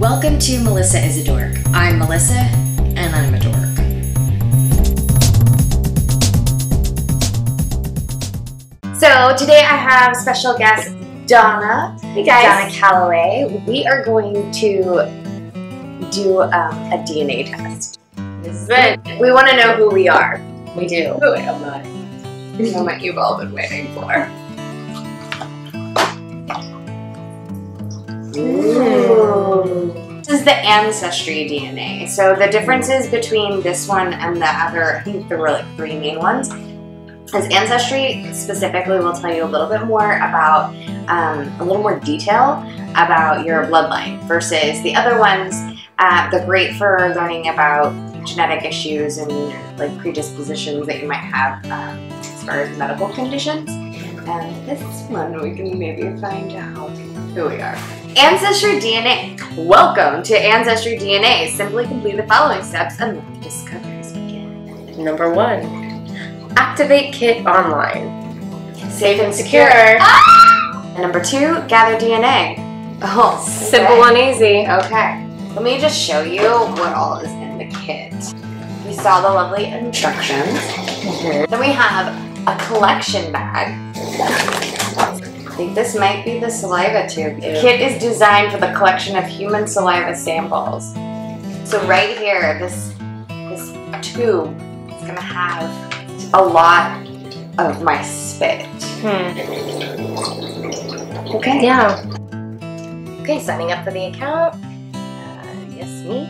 Welcome to Melissa is a Dork. I'm Melissa, and I'm a dork. So today I have special guest Donna. Hey guys. Donna Callaway. We are going to do um, a DNA test. This is it. We want to know who we are. We do. Who am I? The moment you've all been waiting for. Is the ancestry DNA. So the differences between this one and the other, I think there were like three main ones. Is ancestry specifically will tell you a little bit more about um, a little more detail about your bloodline versus the other ones. Uh, they're great for learning about genetic issues and like predispositions that you might have um, as far as medical conditions. And this one we can maybe find out who we are. Ancestry DNA. Welcome to Ancestry DNA. Simply complete the following steps and let the discoveries begin. Number one, activate kit online. Safe and secure. Ah! And number two, gather DNA. Oh, Simple and easy. Okay. Let me just show you what all is in the kit. We saw the lovely instructions. Mm-hmm. Then we have a collection bag. Think this might be the saliva tube. The kit is designed for the collection of human saliva samples. So right here, this this tube is gonna have a lot of my spit. Hmm. Okay. Yeah. Okay, signing up for the account. Uh, yes, me.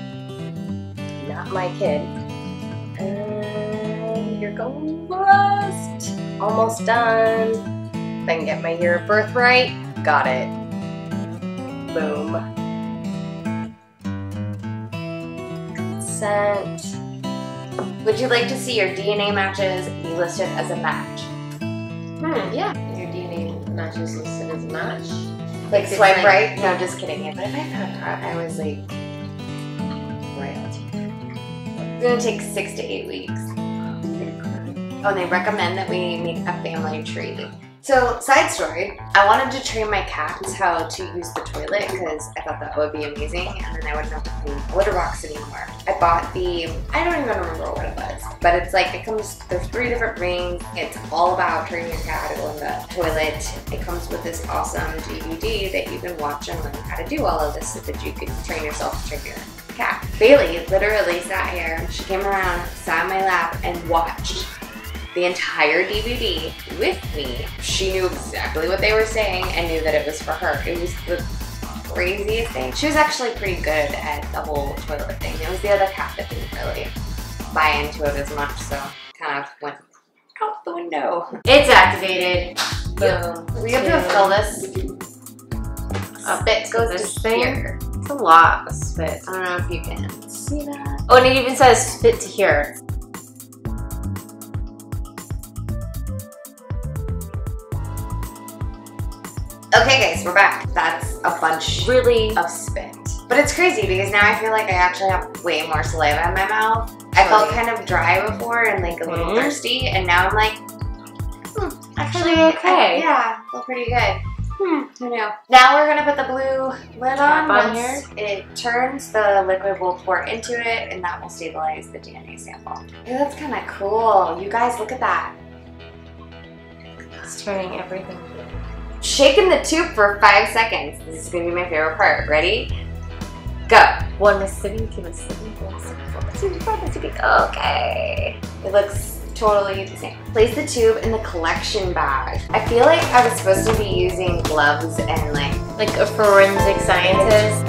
Not my kid. And you're going rust. Almost done. If I can get my year of birth right, got it. Boom. Consent. Would you like to see your DNA matches be listed as a match? Hmm, yeah. Your DNA matches listed as a match. Like It's swipe like- right? No, just kidding. Yeah, but if I found out I was like royalty. It's gonna take six to eight weeks. Oh, they recommend that we make a family tree. So, side story, I wanted to train my cats how to use the toilet because I thought that would be amazing and then I wouldn't have to clean litter box anymore. I bought the, I don't even remember what it was, but it's like, it comes, there's three different rings. It's all about training your cat to go in the toilet. It comes with this awesome DVD that you can watch and learn how to do all of this so that you can train yourself to train your cat. Bailey literally sat here, she came around, sat on my lap and watched the entire DVD with me. She knew exactly what they were saying and knew that it was for her. It was the craziest thing. She was actually pretty good at the whole toilet thing. It was the other cat that didn't really buy into it as much, so kind of went out the window. It's activated. Boom. We have to fill this. A bit goes this to thing? here. It's a lot of spit. I don't know if you can see that. Oh, and it even says spit to here. Okay, guys, we're back. That's a bunch Really? of spit. But it's crazy because now I feel like I actually have way more saliva in my mouth. I felt kind of dry before and like a little Mhm. thirsty, and now I'm like, hmm, actually okay. I- yeah, feel pretty good. Hmm. Who knew? Now we're gonna put the blue lid on. on Once it turns, the liquid will pour into it, and that will stabilize the DNA sample. Hey, that's kind of cool. You guys, look at that. It's turning everything blue. Shaking the tube for five seconds. This is gonna be my favorite part. Ready? Go. One Mississippi, two Mississippi, three Mississippi, four Mississippi, five Mississippi. Okay. It looks totally the same. Place the tube in the collection bag. I feel like I was supposed to be using gloves and like, Like a forensic scientist.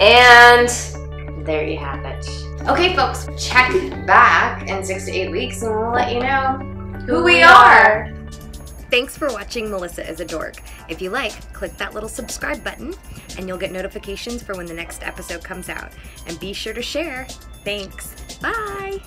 And there you have it. okay folks, check back in six to eight weeks and we'll let you know who we are. Thanks for watching Melissa is a Dork. If you like, click that little subscribe button and you'll get notifications for when the next episode comes out. And be sure to share. Thanks. Bye.